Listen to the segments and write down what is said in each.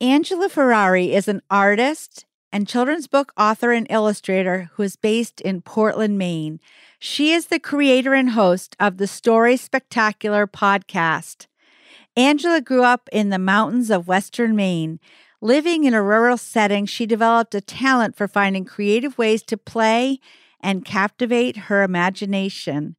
Angela Ferrari is an artist and children's book author and illustrator who is based in Portland, Maine. She is the creator and host of the Story Spectacular podcast. Angela grew up in the mountains of Western Maine. Living in a rural setting, she developed a talent for finding creative ways to play and captivate her imagination.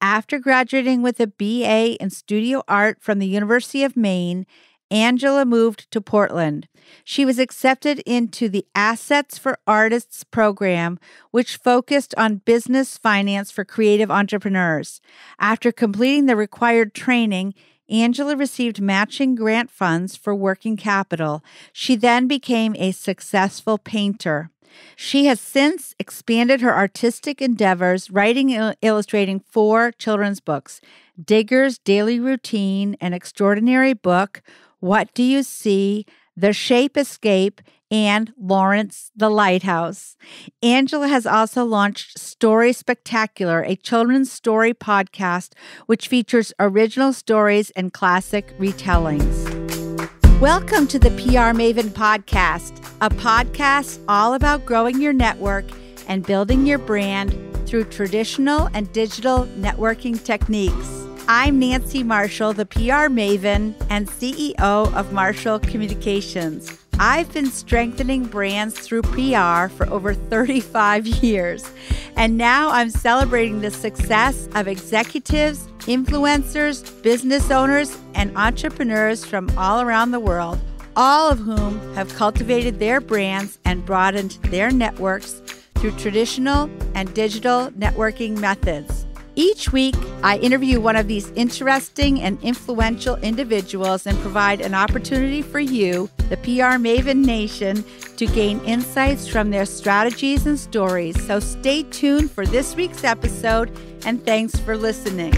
After graduating with a BA in studio art from the University of Maine, Angela moved to Portland. She was accepted into the Assets for Artists program, which focused on business finance for creative entrepreneurs. After completing the required training, Angela received matching grant funds for working capital. She then became a successful painter. She has since expanded her artistic endeavors, writing and illustrating four children's books Digger's Daily Routine, An Extraordinary Book, What Do You See? The Shape Escape, and Lawrence the Lighthouse. Angela has also launched Story Spectacular, a children's story podcast which features original stories and classic retellings. Welcome to the PR Maven Podcast, a podcast all about growing your network and building your brand through traditional and digital networking techniques. I'm Nancy Marshall, the PR Maven and CEO of Marshall Communications. I've been strengthening brands through PR for over 35 years, and now I'm celebrating the success of executives influencers, business owners, and entrepreneurs from all around the world, all of whom have cultivated their brands and broadened their networks through traditional and digital networking methods. Each week, I interview one of these interesting and influential individuals and provide an opportunity for you, the PR Maven Nation, to gain insights from their strategies and stories. So stay tuned for this week's episode, and thanks for listening.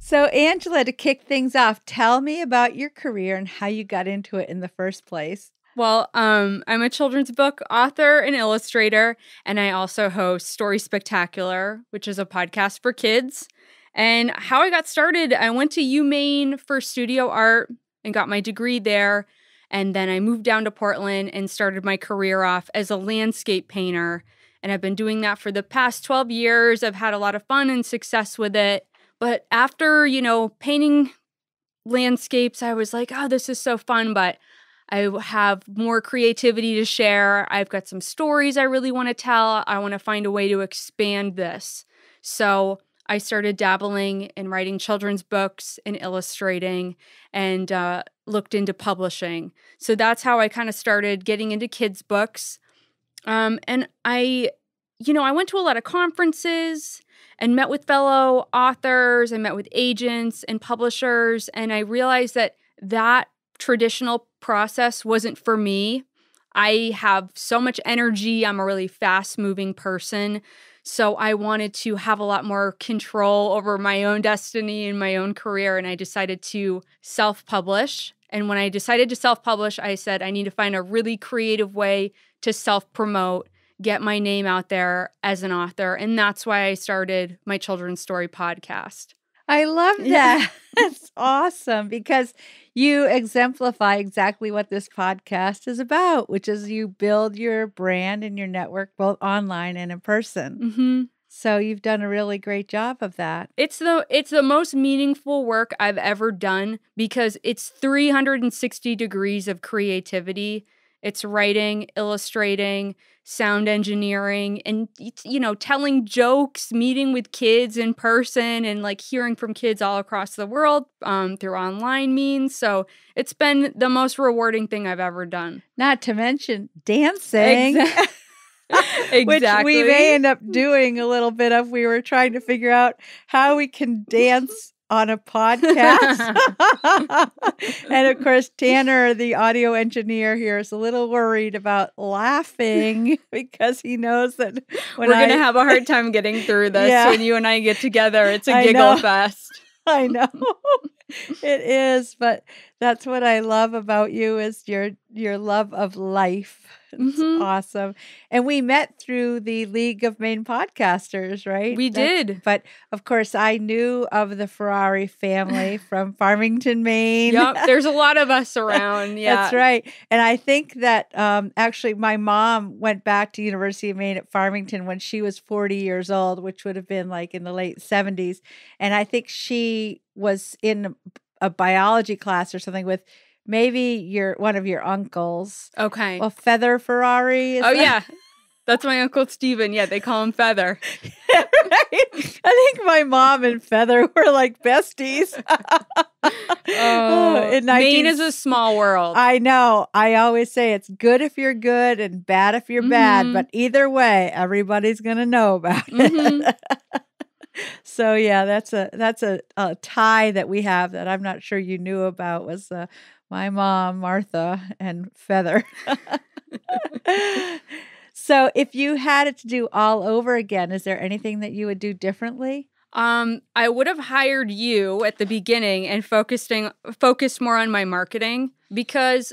So, Angela, to kick things off, tell me about your career and how you got into it in the first place. Well, um, I'm a children's book author and illustrator, and I also host Story Spectacular, which is a podcast for kids. And how I got started, I went to UMaine for studio art and got my degree there. And then I moved down to Portland and started my career off as a landscape painter. And I've been doing that for the past 12 years. I've had a lot of fun and success with it. But after, you know, painting landscapes, I was like, oh, this is so fun, but I have more creativity to share. I've got some stories I really want to tell. I want to find a way to expand this. So I started dabbling in writing children's books and illustrating and uh, looked into publishing. So that's how I kind of started getting into kids' books. Um, and I, you know, I went to a lot of conferences and met with fellow authors, I met with agents and publishers, and I realized that that traditional process wasn't for me. I have so much energy, I'm a really fast moving person. So I wanted to have a lot more control over my own destiny and my own career. And I decided to self publish. And when I decided to self publish, I said, I need to find a really creative way to self promote get my name out there as an author. And that's why I started my children's story podcast. I love that. That's awesome because you exemplify exactly what this podcast is about, which is you build your brand and your network both online and in person. Mm-hmm. So you've done a really great job of that. It's the it's the most meaningful work I've ever done because it's 360 degrees of creativity it's writing, illustrating, sound engineering, and, you know, telling jokes, meeting with kids in person, and like hearing from kids all across the world um, through online means. So it's been the most rewarding thing I've ever done. Not to mention dancing. Exactly. exactly. Which we may end up doing a little bit of. We were trying to figure out how we can dance on a podcast. and of course, Tanner, the audio engineer here, is a little worried about laughing because he knows that we're going to have a hard time getting through this yeah. when you and I get together. It's a giggle fest. I know. It is, but that's what I love about you is your your love of life. It's Mhm. awesome. And we met through the League of Maine Podcasters, right? We That's- did. But of course, I knew of the Ferrari family from Farmington, Maine. Yep, there's a lot of us around. Yeah. That's right. And I think that um, actually my mom went back to University of Maine at Farmington when she was 40 years old, which would have been like in the late 70s. And I think she was in a biology class or something with maybe your one of your uncles. Okay. Well, Feather Ferrari. is oh that- yeah. That's my uncle Steven. Yeah, they call him Feather. right? I think my mom and Feather were like besties. Oh, In Maine is a small world. I know. I always say it's good if you're good and bad if you're bad, Mhm. but either way, everybody's going to know about it. So yeah, that's a that's a, a tie that we have that I'm not sure you knew about was uh, my mom Martha and Feather. so if you had it to do all over again, is there anything that you would do differently? Um, I would have hired you at the beginning and focusing focused more on my marketing because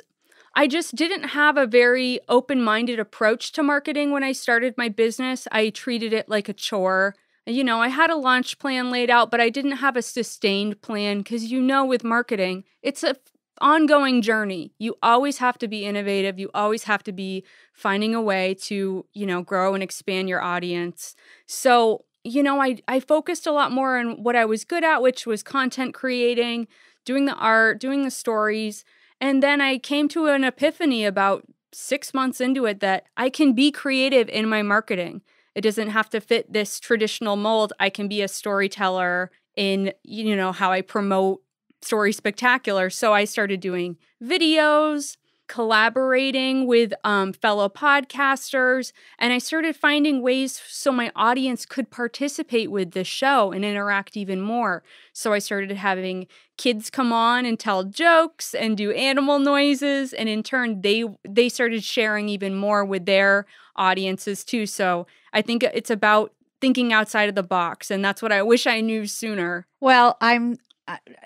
I just didn't have a very open-minded approach to marketing when I started my business. I treated it like a chore. You know, I had a launch plan laid out, but I didn't have a sustained plan because you know with marketing, it's a ongoing journey. You always have to be innovative. You always have to be finding a way to, you know, grow and expand your audience. So, you know, I I focused a lot more on what I was good at, which was content creating, doing the art, doing the stories. And then I came to an epiphany about 6 months into it that I can be creative in my marketing. It doesn't have to fit this traditional mold. I can be a storyteller in, you know, how I promote Story Spectacular. So I started doing videos, collaborating with um, fellow podcasters, and I started finding ways so my audience could participate with the show and interact even more. So I started having kids come on and tell jokes and do animal noises, and in turn, they they started sharing even more with their audiences too. So I think it's about thinking outside of the box, and that's what I wish I knew sooner. Well, I'm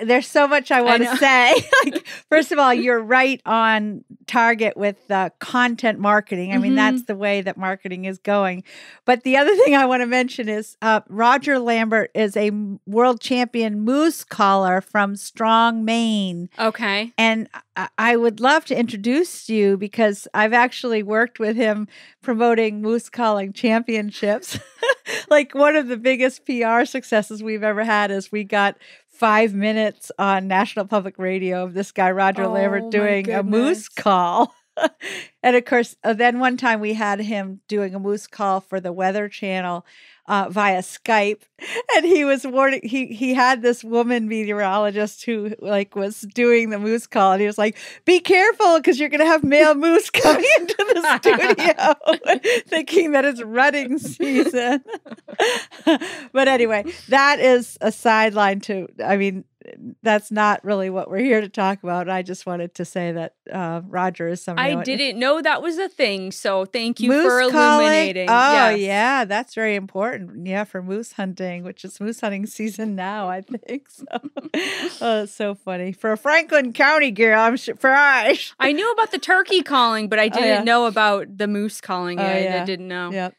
There's so much I want to say. like, first of all, you're right on target with uh, content marketing. I mean, Mhm. that's the way that marketing is going. But the other thing I want to mention is uh, Roger Lambert is a world champion moose caller from Strong, Maine. Okay. And I- I would love to introduce you because I've actually worked with him promoting moose calling championships. like one of the biggest PR successes we've ever had is we got five minutes on National Public Radio of this guy, Roger Oh, Lambert, doing a moose call. and of course, uh, then one time we had him doing a moose call for the Weather Channel uh, via Skype, and he was warning. He he had this woman meteorologist who like was doing the moose call, and he was like, "Be careful, because you're going to have male moose coming into the studio, thinking that it's rutting season." but anyway, that is a sideline to. I mean, that's not really what we're here to talk about. I just wanted to say that uh, Roger is somebody I didn't know that was a thing, so thank you moose for calling? illuminating. Oh Yes. yeah, that's very important. Yeah, for moose hunting, which is moose hunting season now, I think. So, oh, it's so funny for a Franklin County girl. I'm surprised. I knew about the turkey calling, but I didn't Oh, yeah. know about the moose calling. Oh, I, I didn't know. Yep.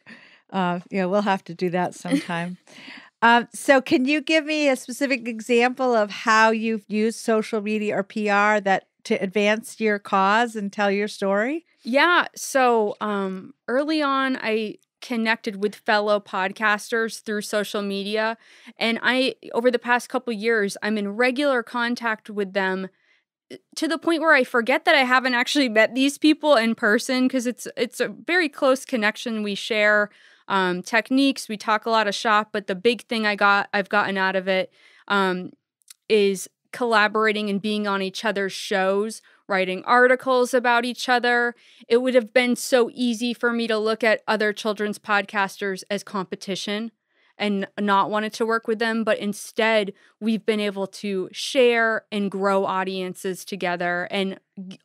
Uh, yeah, we'll have to do that sometime. Um, so, can you give me a specific example of how you've used social media or PR that to advance your cause and tell your story? Yeah. So um, early on, I connected with fellow podcasters through social media, and I over the past couple years, I'm in regular contact with them eh, to the point where I forget that I haven't actually met these people in person because it's it's a very close connection. We share um, techniques, we talk a lot of shop, but the big thing I got I've gotten out of it um, is collaborating and being on each other's shows, writing articles about each other. It would have been so easy for me to look at other children's podcasters as competition and not wanted to work with them, but instead we've been able to share and grow audiences together and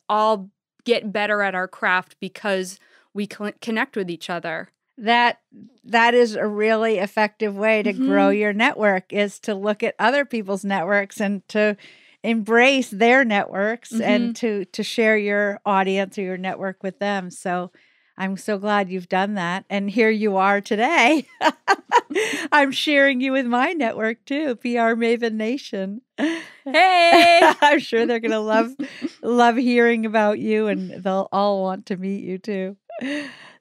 all get better at our craft because we connect with each other. That that is a really effective way to grow Mhm. your network is to look at other people's networks and to embrace their networks Mhm. and to to share your audience or your network with them. So I'm so glad you've done that. And here you are today. I'm sharing you with my network too, PR Maven Nation. Hey. I'm sure they're gonna love love hearing about you and they'll all want to meet you too.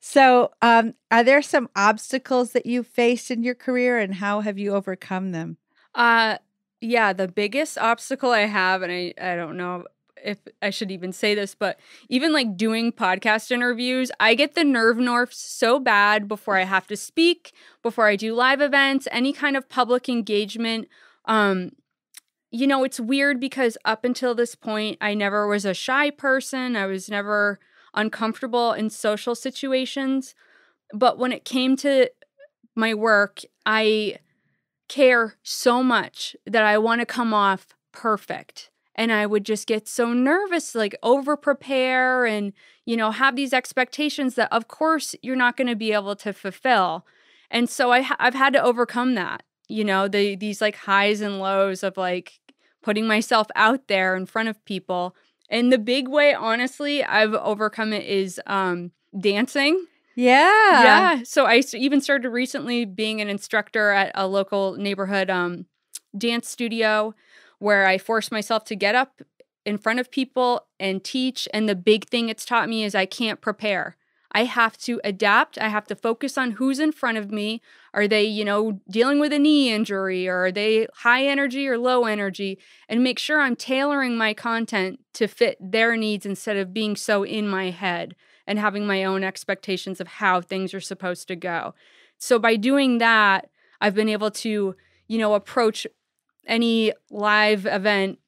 So um are there some obstacles that you faced in your career and how have you overcome them? Uh yeah, the biggest obstacle I have, and I, I don't know if I should even say this, but even like doing podcast interviews, I get the nerve norfs so bad before I have to speak, before I do live events, any kind of public engagement. Um, you know, it's weird because up until this point, I never was a shy person. I was never uncomfortable in social situations. But when it came to my work, I care so much that I want to come off perfect. And I would just get so nervous, like over prepare and, you know, have these expectations that, of course, you're not going to be able to fulfill. And so I, ha- I've had to overcome that, you know, the, these like highs and lows of like putting myself out there in front of people. And the big way, honestly, I've overcome it is um, dancing. Yeah. Yeah. So I even started recently being an instructor at a local neighborhood um, dance studio where I forced myself to get up in front of people and teach. And the big thing it's taught me is I can't prepare. I have to adapt. I have to focus on who's in front of me. Are they, you know, dealing with a knee injury or are they high energy or low energy? And make sure I'm tailoring my content to fit their needs instead of being so in my head and having my own expectations of how things are supposed to go. So by doing that, I've been able to, you know, approach any live event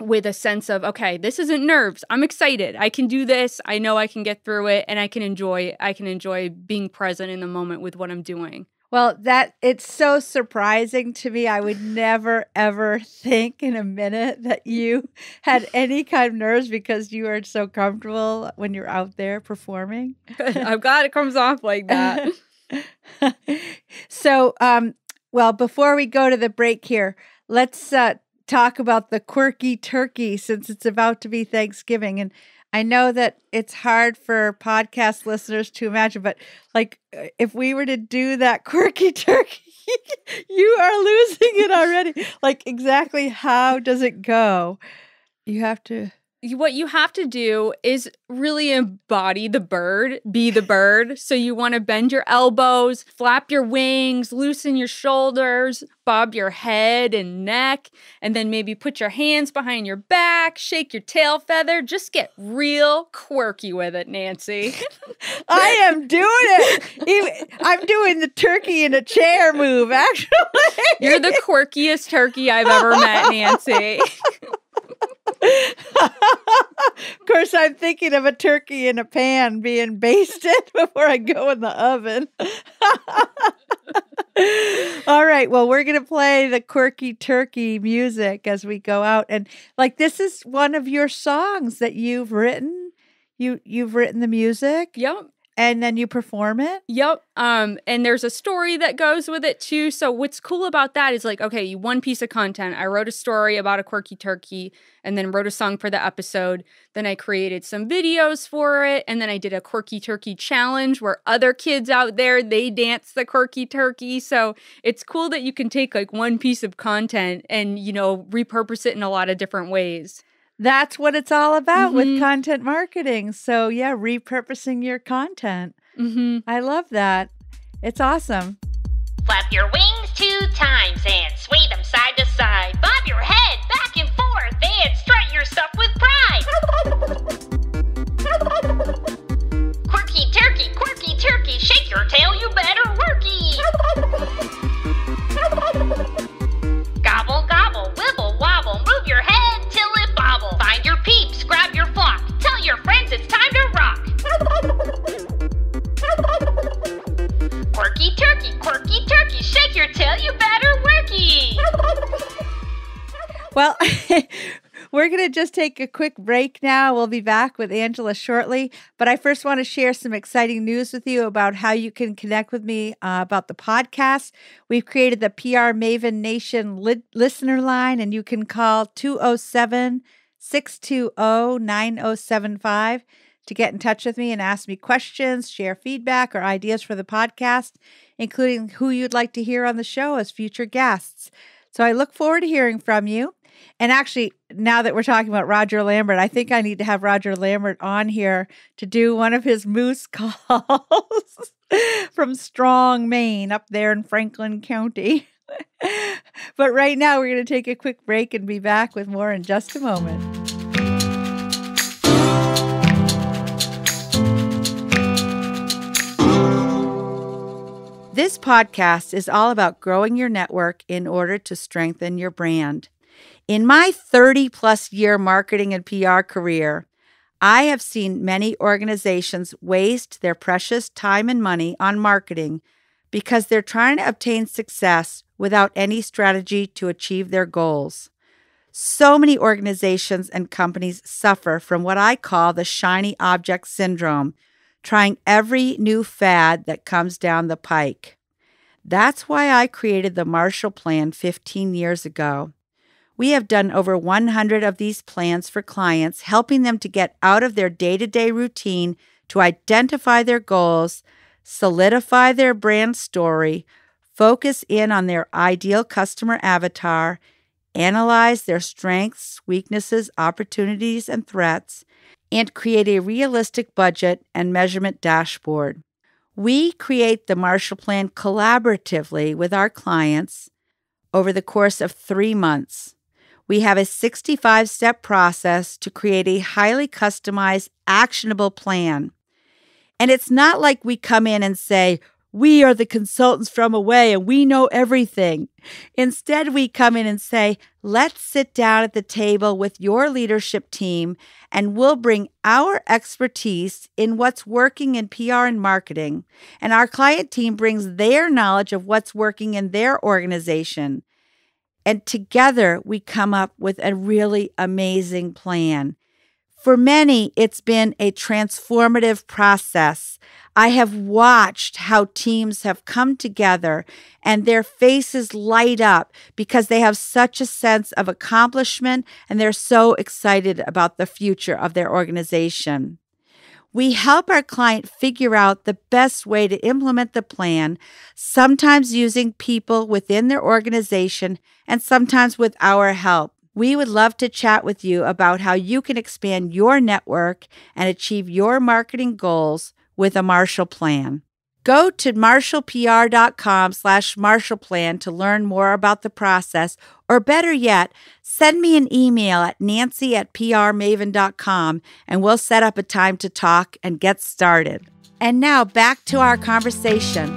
with a sense of okay this isn't nerves. I'm excited. I can do this. I know i can get through it and i can enjoy i can enjoy being present in the moment with what i'm doing. Well, that it's so surprising to me. I would never ever think in a minute that you had any kind of nerves because you are so comfortable when you're out there performing. i'm glad it comes off like that. So, um, well, before we go to the break here, let's uh, talk about the quirky turkey since it's about to be Thanksgiving. And I know that it's hard for podcast listeners to imagine, but like uh, if we were to do that quirky turkey, you are losing it already. Like, exactly how does it go? You have to. What you have to do is really embody the bird, be the bird. So you want to bend your elbows, flap your wings, loosen your shoulders, bob your head and neck, and then maybe put your hands behind your back, shake your tail feather. Just get real quirky with it, Nancy. I am doing it. I'm doing the turkey in a chair move, actually. You're the quirkiest turkey I've ever met, Nancy. of course, I'm thinking of a turkey in a pan being basted before I go in the oven. All right. Well, we're going to play the quirky turkey music as we go out. And like, this is one of your songs that you've written. You, you've written the music Yep. And then you perform it. Yep. Um, and there's a story that goes with it too. So what's cool about that is like, okay, one piece of content. I wrote a story about a quirky turkey and then wrote a song for the episode. Then I created some videos for it. And then I did a quirky turkey challenge where other kids out there they dance the quirky turkey. So it's cool that you can take like one piece of content and, you know, repurpose it in a lot of different ways. That's what it's all about Mhm. with content marketing. So, yeah, repurposing your content. Mm-hmm. I love that. It's awesome. Flap your wings two times and sway them side to side. Bob your head back and forth and strut yourself with pride. Quirky turkey, quirky turkey, shake your tail, you better We're going to just take a quick break now. We'll be back with Angela shortly. But I first want to share some exciting news with you about how you can connect with me uh, about the podcast. We've created the PR Maven Nation li- listener line, and you can call 207 620 9075 to get in touch with me and ask me questions, share feedback, or ideas for the podcast, including who you'd like to hear on the show as future guests. So I look forward to hearing from you. And actually, now that we're talking about Roger Lambert, I think I need to have Roger Lambert on here to do one of his moose calls from Strong, Maine, up there in Franklin County. but right now, we're going to take a quick break and be back with more in just a moment. This podcast is all about growing your network in order to strengthen your brand. In my 30 plus year marketing and PR career, I have seen many organizations waste their precious time and money on marketing because they're trying to obtain success without any strategy to achieve their goals. So many organizations and companies suffer from what I call the shiny object syndrome, trying every new fad that comes down the pike. That's why I created the Marshall Plan 15 years ago. We have done over 100 of these plans for clients, helping them to get out of their day to day routine to identify their goals, solidify their brand story, focus in on their ideal customer avatar, analyze their strengths, weaknesses, opportunities, and threats, and create a realistic budget and measurement dashboard. We create the Marshall Plan collaboratively with our clients over the course of three months. We have a 65 step process to create a highly customized, actionable plan. And it's not like we come in and say, we are the consultants from away and we know everything. Instead, we come in and say, let's sit down at the table with your leadership team and we'll bring our expertise in what's working in PR and marketing. And our client team brings their knowledge of what's working in their organization. And together we come up with a really amazing plan. For many, it's been a transformative process. I have watched how teams have come together and their faces light up because they have such a sense of accomplishment and they're so excited about the future of their organization. We help our client figure out the best way to implement the plan, sometimes using people within their organization and sometimes with our help. We would love to chat with you about how you can expand your network and achieve your marketing goals with a Marshall Plan. Go to marshallpr.com slash marshallplan to learn more about the process, or better yet, send me an email at nancy at prmaven.com and we'll set up a time to talk and get started. And now back to our conversation.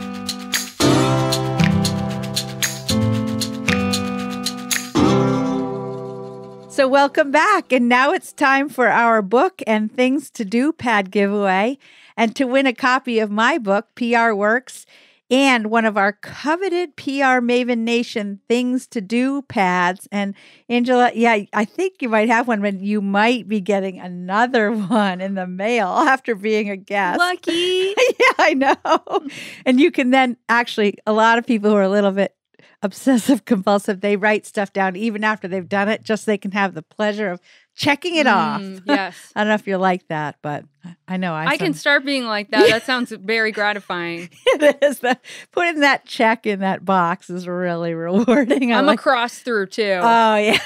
So, welcome back. And now it's time for our book and things to do pad giveaway. And to win a copy of my book, PR Works, and one of our coveted PR Maven Nation things to do pads. And Angela, yeah, I think you might have one, but you might be getting another one in the mail after being a guest. Lucky. yeah, I know. And you can then actually, a lot of people who are a little bit obsessive compulsive, they write stuff down even after they've done it, just so they can have the pleasure of checking it off. Mm, yes. I don't know if you're like that, but I know I, I can start being like that. That sounds very gratifying. it is. The, putting that check in that box is really rewarding. I'm like- a cross through too. Oh yeah.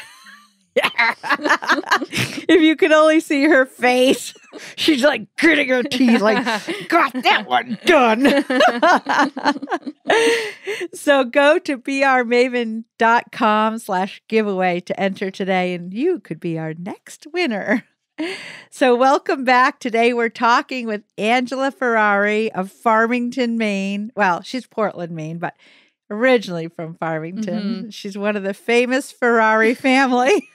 If you could only see her face, she's like gritting her teeth, like, got that one done. so go to prmaven.com slash giveaway to enter today, and you could be our next winner. So, welcome back. Today, we're talking with Angela Ferrari of Farmington, Maine. Well, she's Portland, Maine, but originally from Farmington. Mm-hmm. She's one of the famous Ferrari family.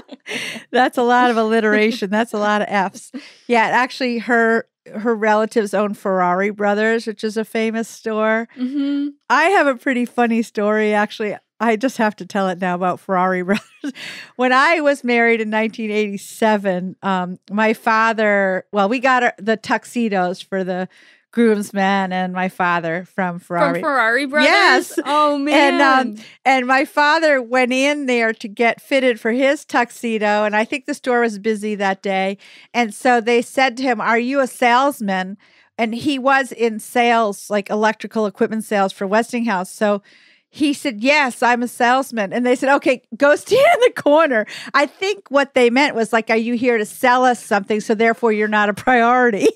That's a lot of alliteration. That's a lot of F's. Yeah, actually, her her relatives own Ferrari Brothers, which is a famous store. hmm I have a pretty funny story actually I just have to tell it now about Ferrari Brothers. when I was married in 1987, um, my father, well, we got our, the tuxedos for the groomsmen and my father from Ferrari. From Ferrari Brothers? Yes. Oh, man. And um, and my father went in there to get fitted for his tuxedo, and I think the store was busy that day. And so they said to him, "Are you a salesman?" And he was in sales, like electrical equipment sales for Westinghouse. So he said, Yes, I'm a salesman. And they said, Okay, go stand in the corner. I think what they meant was like, Are you here to sell us something? So therefore you're not a priority.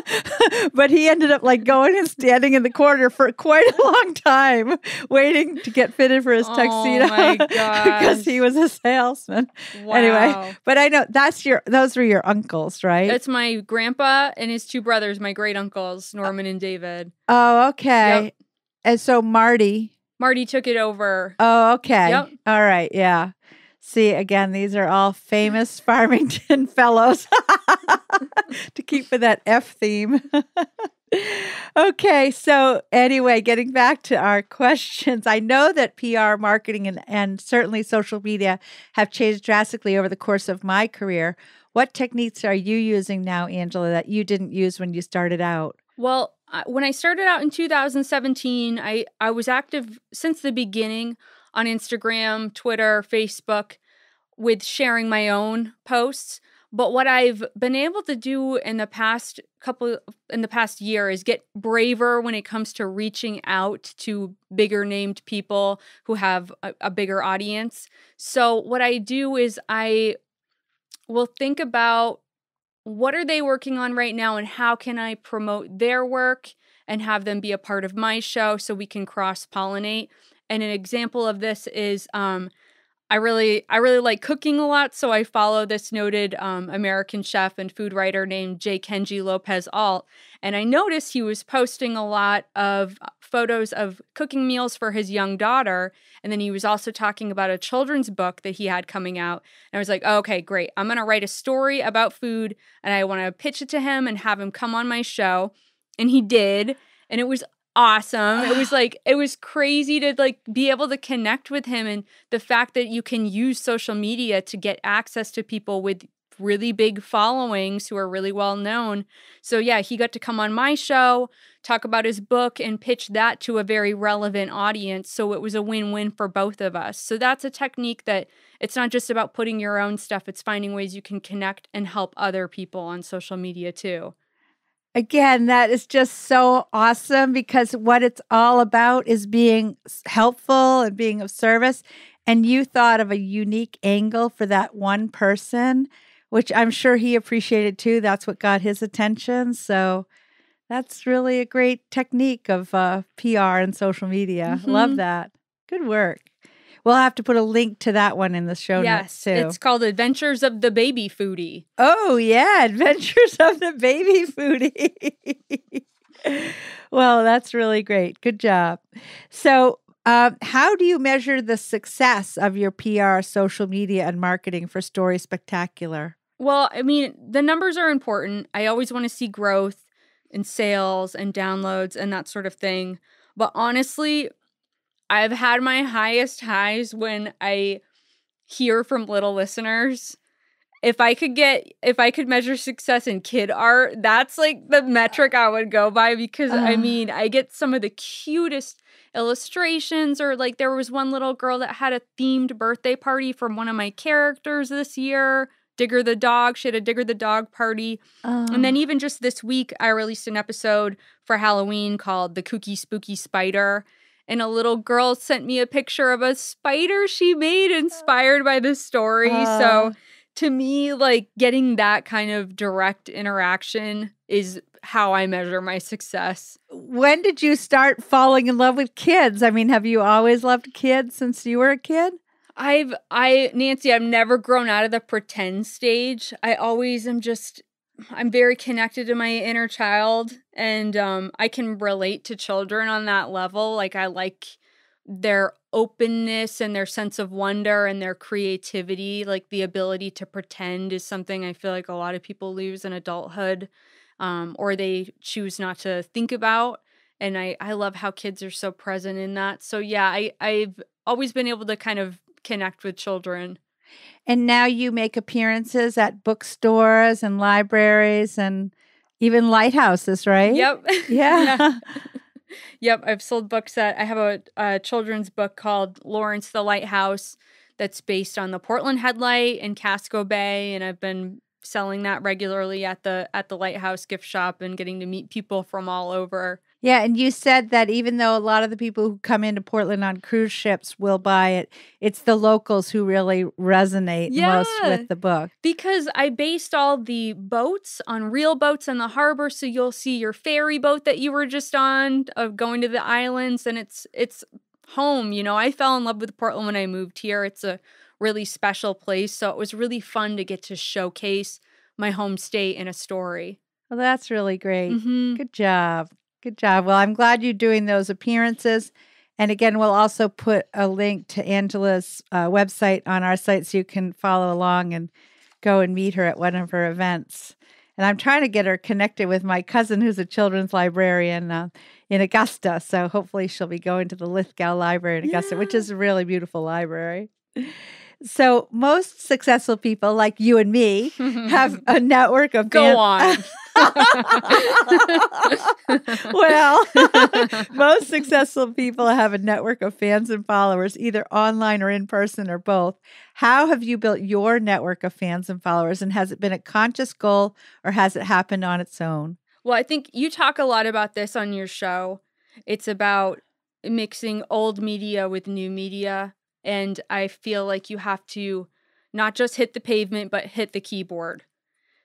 but he ended up like going and standing in the corner for quite a long time, waiting to get fitted for his Oh tuxedo because he was a salesman. wow. Anyway, but I know that's your, those were your uncles, right? It's my grandpa and his two brothers, my great uncles, Norman and David. oh, okay. Yep. And so Marty, Marty took it over. Oh, okay. Yep. All right. Yeah. See, again, these are all famous Farmington fellows to keep with that F theme. okay. So, anyway, getting back to our questions, I know that PR, marketing, and, and certainly social media have changed drastically over the course of my career. What techniques are you using now, Angela, that you didn't use when you started out? Well, When I started out in 2017, I, I was active since the beginning on Instagram, Twitter, Facebook with sharing my own posts. But what I've been able to do in the past couple in the past year is get braver when it comes to reaching out to bigger named people who have a, a bigger audience. So what I do is I will think about what are they working on right now and how can I promote their work and have them be a part of my show so we can cross pollinate. And an example of this is um, I really I really like cooking a lot, so I follow this noted um, American chef and food writer named Jay Kenji Lopez Alt, and I noticed he was posting a lot of photos of cooking meals for his young daughter, and then he was also talking about a children's book that he had coming out. And I was like, oh, okay, great, I'm gonna write a story about food, and I want to pitch it to him and have him come on my show, and he did, and it was awesome. It was like it was crazy to like be able to connect with him and the fact that you can use social media to get access to people with really big followings who are really well known. So yeah, he got to come on my show, talk about his book and pitch that to a very relevant audience. So it was a win-win for both of us. So that's a technique that it's not just about putting your own stuff, it's finding ways you can connect and help other people on social media too. Again, that is just so awesome because what it's all about is being helpful and being of service. And you thought of a unique angle for that one person, which I'm sure he appreciated too. That's what got his attention. So that's really a great technique of uh, PR and social media. Love Mhm. that. Good work. We'll have to put a link to that one in the show notes yes, too. it's called Adventures of the Baby Foodie. Oh, yeah. Adventures of the Baby Foodie. well, that's really great. Good job. So, um, how do you measure the success of your PR, social media, and marketing for Story Spectacular? Well, I mean, the numbers are important. I always want to see growth in sales and downloads and that sort of thing. But honestly, I've had my highest highs when I hear from little listeners. If I could get, if I could measure success in kid art, that's like the metric I would go by because I Ah. mean, I get some of the cutest illustrations, or like there was one little girl that had a themed birthday party from one of my characters this year. Digger the dog. She had a Digger the dog party. And then oh. even just this week, I released an episode for Halloween called The Kooky Spooky Spider. And a little girl sent me a picture of a spider she made oh. inspired by this story. Oh. so to me, like getting that kind of direct interaction is how I measure my success. when did you start falling in love with kids? I mean, have you always loved kids since you were a kid? I've I Nancy, I've never grown out of the pretend stage. I always am just I'm very connected to my inner child and um I can relate to children on that level. Like I like their openness and their sense of wonder and their creativity, like the ability to pretend is something I feel like a lot of people lose in adulthood um or they choose not to think about. and I I love how kids are so present in that. So yeah, I I've always been able to kind of connect with children. And now you make appearances at bookstores and libraries and even lighthouses, right? Yep. Yeah. yep. I've sold books that I have a, a children's book called Lawrence the Lighthouse that's based on the Portland Headlight in Casco Bay, and I've been selling that regularly at the at the lighthouse gift shop and getting to meet people from all over yeah, and you said that even though a lot of the people who come into Portland on cruise ships will buy it, it's the locals who really resonate Yeah. most with the book. because I based all the boats on real boats in the harbor, so you'll see your ferry boat that you were just on of going to the islands, and it's it's home. You know, I fell in love with Portland when I moved here. It's a really special place, so it was really fun to get to showcase my home state in a story. Well, that's really great. Mhm. Good job. Good job. Well, I'm glad you're doing those appearances. And again, we'll also put a link to Angela's uh, website on our site so you can follow along and go and meet her at one of her events. And I'm trying to get her connected with my cousin, who's a children's librarian uh, in Augusta. So hopefully she'll be going to the Lithgow Library in Augusta, which is a really beautiful library. So most successful people, like you and me, have a network of Go fan- on. well, most successful people have a network of fans and followers, either online or in person or both. How have you built your network of fans and followers? And has it been a conscious goal or has it happened on its own? Well, I think you talk a lot about this on your show. It's about mixing old media with new media. And I feel like you have to not just hit the pavement, but hit the keyboard.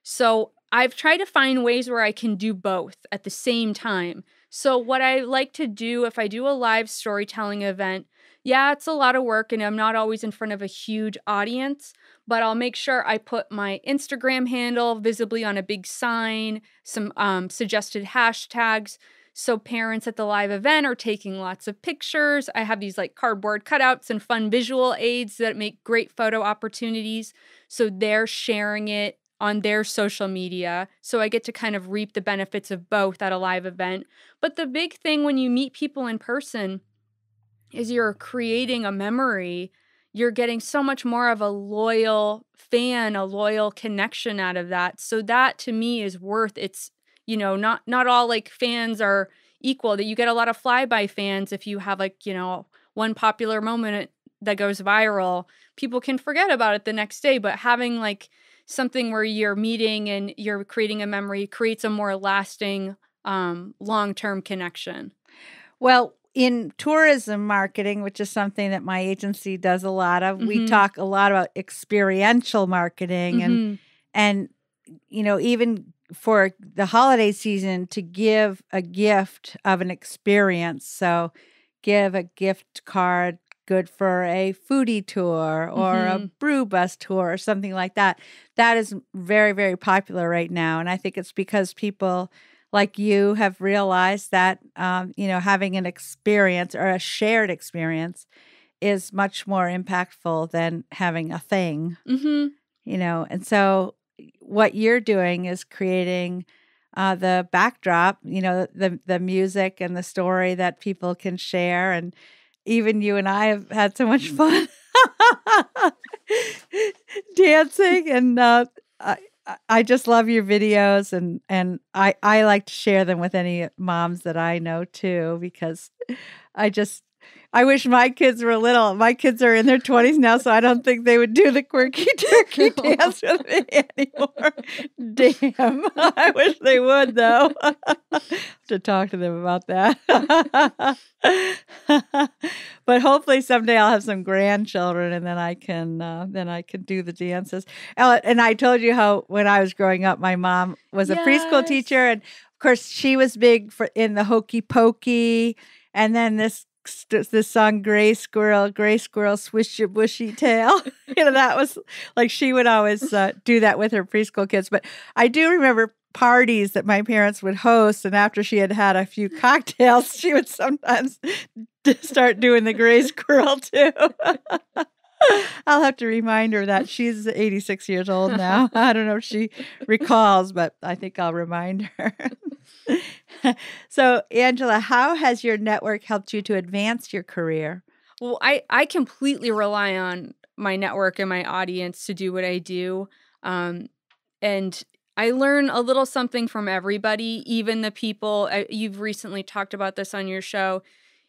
So I've tried to find ways where I can do both at the same time. So, what I like to do if I do a live storytelling event, yeah, it's a lot of work and I'm not always in front of a huge audience, but I'll make sure I put my Instagram handle visibly on a big sign, some um, suggested hashtags. So parents at the live event are taking lots of pictures. I have these like cardboard cutouts and fun visual aids that make great photo opportunities. So they're sharing it on their social media. So I get to kind of reap the benefits of both at a live event. But the big thing when you meet people in person is you're creating a memory. You're getting so much more of a loyal fan, a loyal connection out of that. So that to me is worth its, you know, not not all like fans are equal. That you get a lot of flyby fans if you have like, you know, one popular moment that goes viral, people can forget about it the next day, but having like something where you're meeting and you're creating a memory creates a more lasting um long-term connection. Well, in tourism marketing, which is something that my agency does a lot of, we Mhm. talk a lot about experiential marketing and Mhm. and you know even for the holiday season to give a gift of an experience so give a gift card good for a foodie tour or a Mhm. brew bus tour or something like that that is very very popular right now and i think it's because people like you have realized that um, you know having an experience or a shared experience is much more impactful than having a thing Mhm. you know and so what you're doing is creating uh, the backdrop you know the the music and the story that people can share and even you and i have had so much fun dancing and uh, I, I- just love your videos and and I I like to share them with any moms that I know too because I just I wish my kids were little. My kids are in their 20s now, so I don't think they would do the quirky turkey dance with me anymore. Damn. I wish they would, though. to talk to them about that. but hopefully someday I'll have some grandchildren and then I can uh, then I can do the dances. Oh, And I told you how when I was growing up, my mom was a preschool teacher and of course she was big for in the hokey pokey and then this this song gray squirrel gray squirrel swish your bushy tail? You know that was like she would always uh, do that with her preschool kids but i do remember parties that my parents would host and after she had had a few cocktails she would sometimes start doing the gray squirrel too I'll have to remind her that she's 86 years old now. I don't know if she recalls, but I think I'll remind her. so, Angela, how has your network helped you to advance your career? Well, I I completely rely on my network and my audience to do what I do. Um, and I learn a little something from everybody, even the people uh, you've recently talked about this on your show,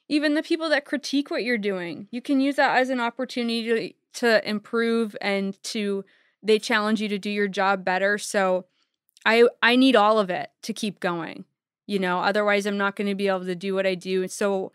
even the people that critique what you're doing. You can use that as an opportunity to, to improve and to they challenge you to do your job better. So I I need all of it to keep going. You know, otherwise I'm not going to be able to do what I do. So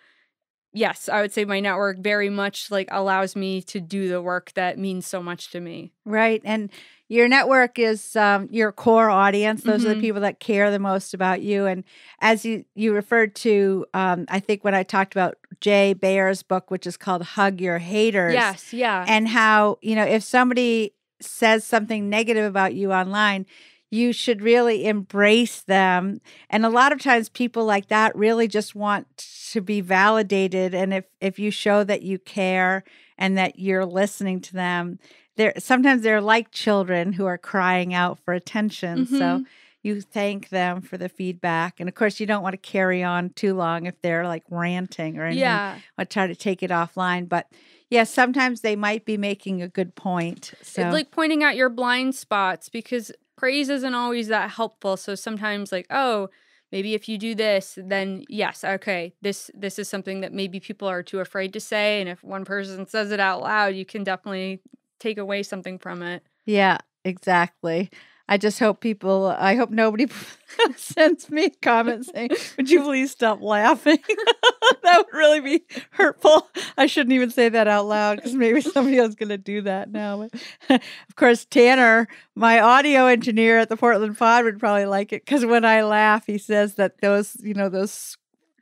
yes, I would say my network very much like allows me to do the work that means so much to me. Right. And your network is um, your core audience. Those mm-hmm. are the mm-hmm. people that care the most about you. And as you, you referred to, um, I think when I talked about Jay Baer's book, which is called Hug Your Haters. Yes. Yeah. And how, you know, if somebody says something negative about you online, you should really embrace them. And a lot of times people like that really just want to be validated. And if, if you show that you care and that you're listening to them, they're sometimes they're like children who are crying out for attention. Mm-hmm. So you thank them for the feedback. And of course, you don't want to carry on too long if they're like ranting or anything. Yeah. I try to take it offline. But yeah, sometimes they might be making a good point. So it's like pointing out your blind spots because praise isn't always that helpful. So sometimes like, oh, maybe if you do this, then yes, okay, this this is something that maybe people are too afraid to say. And if one person says it out loud, you can definitely take away something from it. Yeah, exactly. I just hope people, I hope nobody sends me comments saying, Would you please stop laughing? that would really be hurtful. I shouldn't even say that out loud because maybe somebody else is going to do that now. But of course, Tanner, my audio engineer at the Portland Pod, would probably like it because when I laugh, he says that those, you know, those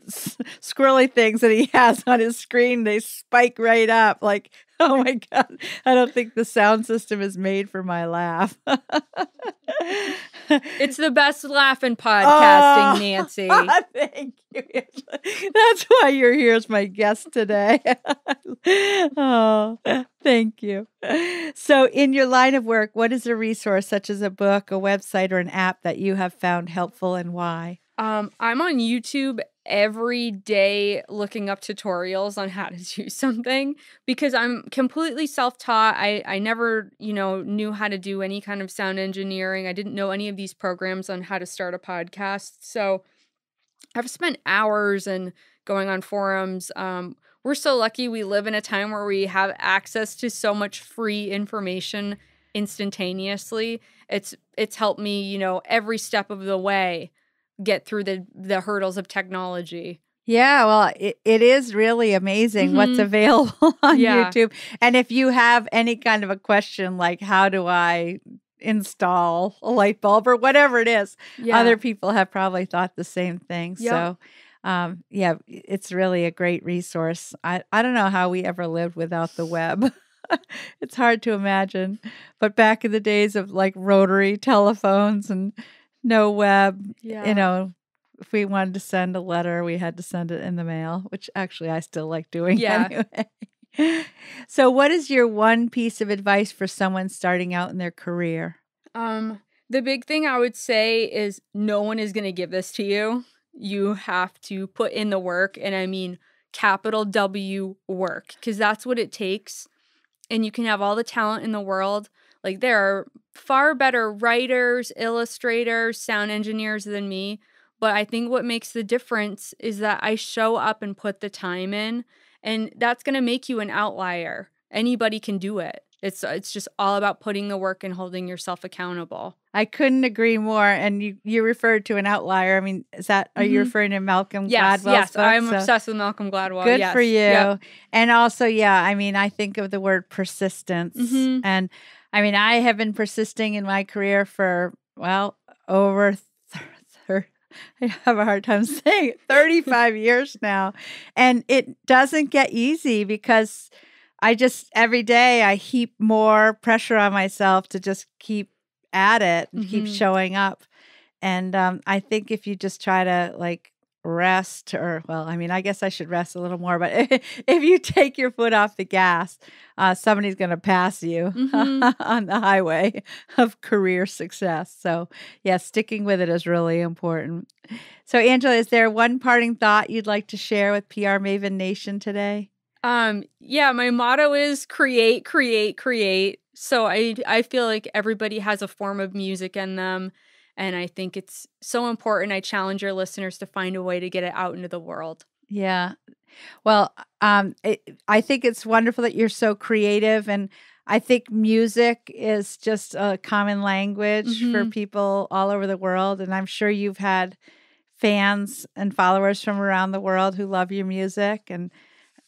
squirrely things that he has on his screen they spike right up like oh my god i don't think the sound system is made for my laugh it's the best laugh in podcasting, oh, Nancy. Thank you. That's why you're here as my guest today. oh, thank you. So, in your line of work, what is a resource such as a book, a website, or an app that you have found helpful and why? Um, I'm on YouTube every day looking up tutorials on how to do something because I'm completely self-taught. I I never, you know, knew how to do any kind of sound engineering. I didn't know any of these programs on how to start a podcast. So I've spent hours and going on forums. Um, we're so lucky we live in a time where we have access to so much free information instantaneously. It's it's helped me, you know, every step of the way get through the the hurdles of technology. Yeah, well, it, it is really amazing mm-hmm. what's available on yeah. YouTube. And if you have any kind of a question like how do I install a light bulb or whatever it is, yeah. other people have probably thought the same thing. Yep. So um, yeah, it's really a great resource. I, I don't know how we ever lived without the web. it's hard to imagine. But back in the days of like rotary telephones and no web. Yeah. You know, if we wanted to send a letter, we had to send it in the mail, which actually I still like doing yeah. anyway. so what is your one piece of advice for someone starting out in their career? Um the big thing I would say is no one is going to give this to you. You have to put in the work and I mean capital W work because that's what it takes. And you can have all the talent in the world, like there are far better writers, illustrators, sound engineers than me, but I think what makes the difference is that I show up and put the time in, and that's going to make you an outlier. Anybody can do it. It's it's just all about putting the work and holding yourself accountable. I couldn't agree more. And you you referred to an outlier. I mean, is that are mm-hmm. you referring to Malcolm yes, Gladwell? Yes, I'm so obsessed with Malcolm Gladwell. Good yes. for you. Yep. And also, yeah, I mean, I think of the word persistence, mm-hmm. and I mean, I have been persisting in my career for, well, over, th- th- I have a hard time saying it, 35 years now. And it doesn't get easy because I just, every day, I heap more pressure on myself to just keep at it and mm-hmm. keep showing up. And um, I think if you just try to like rest or well i mean i guess i should rest a little more but if you take your foot off the gas uh, somebody's going to pass you Mhm. on the highway of career success so yeah sticking with it is really important so angela is there one parting thought you'd like to share with pr maven nation today Um, yeah, my motto is create, create, create. So I I feel like everybody has a form of music in them. And I think it's so important. I challenge your listeners to find a way to get it out into the world. Yeah. Well, um, it, I think it's wonderful that you're so creative, and I think music is just a common language for Mhm. people all over the world. And I'm sure you've had fans and followers from around the world who love your music, and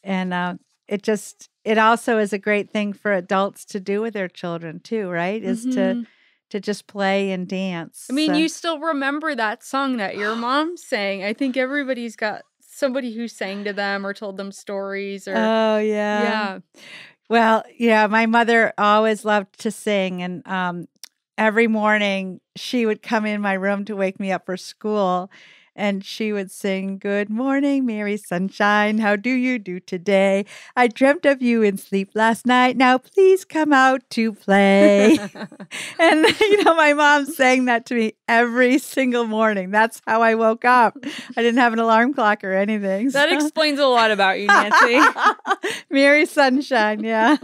and uh, it just it also is a great thing for adults to do with their children too, right? Is to Mhm. To just play and dance. I mean, So- you still remember that song that your mom sang. I think everybody's got somebody who sang to them or told them stories or Oh yeah. Yeah. Well, yeah, my mother always loved to sing, and um, every morning she would come in my room to wake me up for school, and she would sing, "Good morning, Mary Sunshine. How do you do today? I dreamt of you in sleep last night. Now please come out to play." and you know, my mom sang that to me every single morning. That's how I woke up. I didn't have an alarm clock or anything. that explains a lot about you, Nancy. Mary Sunshine, yeah.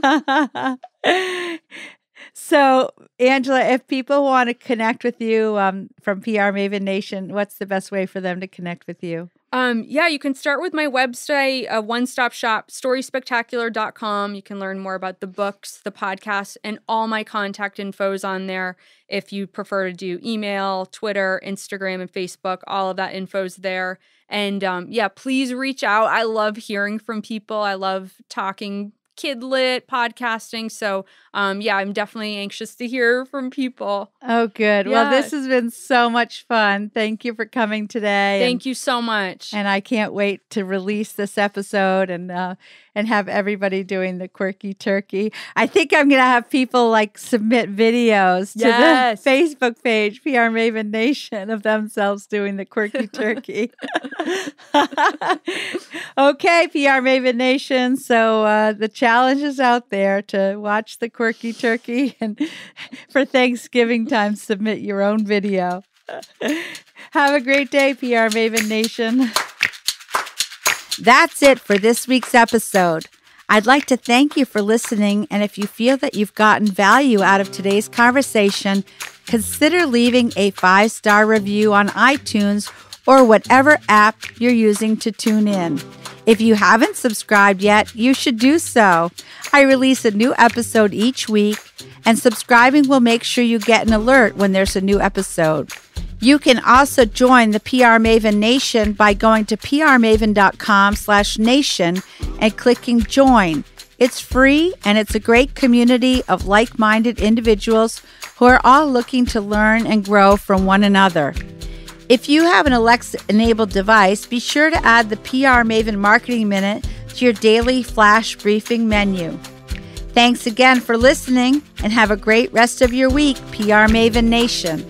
So, Angela, if people want to connect with you um, from PR Maven Nation, what's the best way for them to connect with you? Um, yeah, you can start with my website, uh, one stop shop, storyspectacular.com. You can learn more about the books, the podcast, and all my contact info's on there. If you prefer to do email, Twitter, Instagram, and Facebook, all of that info's there. And um, yeah, please reach out. I love hearing from people. I love talking kidlit, podcasting. So um, yeah, I'm definitely anxious to hear from people. Oh, good. Well, this has been so much fun. Thank you for coming today. Thank you so much. And I can't wait to release this episode and uh, and have everybody doing the quirky turkey. I think I'm gonna have people like submit videos to Yes. the Facebook page PR Maven Nation of themselves doing the quirky turkey. okay, PR Maven Nation. So uh, the challenge is out there to watch the quirky turkey and for Thanksgiving time submit your own video. Have a great day, PR Maven Nation. That's it for this week's episode. I'd like to thank you for listening, and if you feel that you've gotten value out of today's conversation, consider leaving a five star review on iTunes or whatever app you're using to tune in. If you haven't subscribed yet, you should do so. I release a new episode each week, and subscribing will make sure you get an alert when there's a new episode. You can also join the PR Maven Nation by going to prmaven.com slash nation and clicking join. It's free and it's a great community of like-minded individuals who are all looking to learn and grow from one another. If you have an Alexa enabled device, be sure to add the PR Maven Marketing Minute to your daily flash briefing menu. Thanks again for listening and have a great rest of your week, PR Maven Nation.